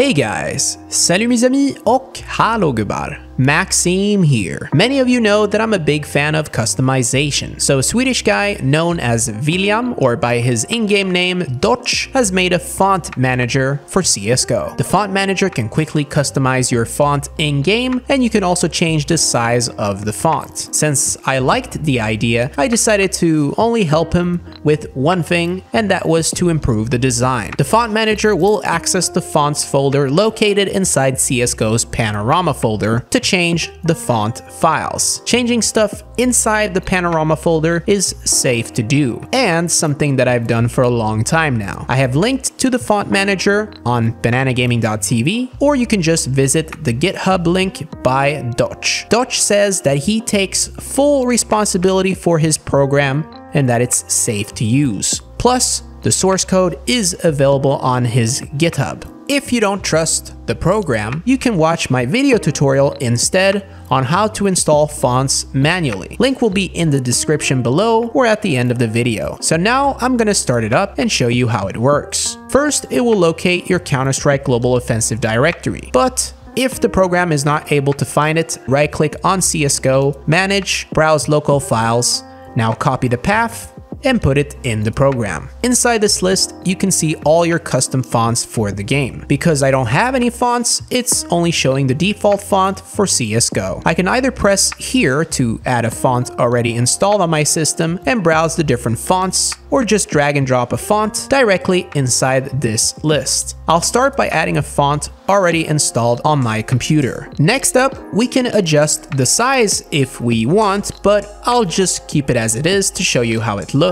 Hey guys! Salut mes amis och hallå gubbar! Maxim here. Many of you know that I'm a big fan of customization, so a Swedish guy known as William, or by his in-game name Dotch, has made a font manager for CSGO. The font manager can quickly customize your font in-game, and you can also change the size of the font. Since I liked the idea, I decided to only help him with one thing, and that was to improve the design. The font manager will access the fonts folder located inside CSGO's panorama folder to change the font files. Changing stuff inside the panorama folder is safe to do, and something that I've done for a long time now. I have linked to the font manager on bananagaming.tv, or you can just visit the GitHub link by Dotch. Dotch says that he takes full responsibility for his program and that it's safe to use. Plus, the source code is available on his GitHub. If you don't trust the program, you can watch my video tutorial instead on how to install fonts manually. Link will be in the description below or at the end of the video. So now I'm gonna start it up and show you how it works. First, it will locate your Counter-Strike Global Offensive directory, but if the program is not able to find it, right click on CSGO, manage, browse local files, now copy the path and put it in the program. Inside this list, you can see all your custom fonts for the game. Because I don't have any fonts, it's only showing the default font for CSGO. I can either press here to add a font already installed on my system and browse the different fonts, or just drag and drop a font directly inside this list. I'll start by adding a font already installed on my computer. Next up, we can adjust the size if we want, but I'll just keep it as it is to show you how it looks.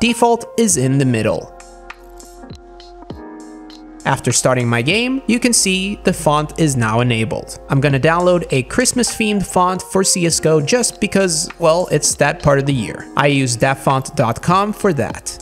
Default is in the middle. After starting my game, you can see the font is now enabled. I'm gonna download a Christmas themed font for CSGO just because, well, it's that part of the year. I use dafont.com for that.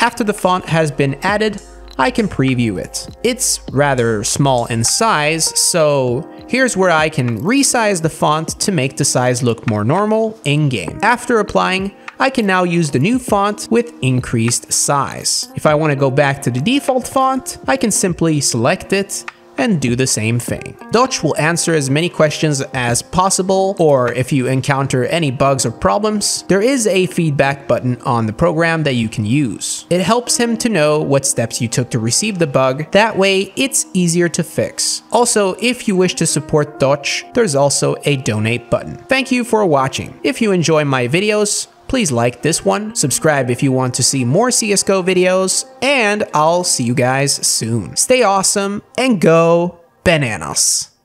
After the font has been added, I can preview it. It's rather small in size, so here's where I can resize the font to make the size look more normal in-game. After applying, I can now use the new font with increased size. If I want to go back to the default font, I can simply select it and do the same thing. Dotch will answer as many questions as possible, or if you encounter any bugs or problems, there is a feedback button on the program that you can use. It helps him to know what steps you took to receive the bug, that way it's easier to fix. Also, if you wish to support Dotch, there's also a donate button. Thank you for watching. If you enjoy my videos, Please like this one, subscribe if you want to see more CSGO videos, and I'll see you guys soon. Stay awesome and go bananas.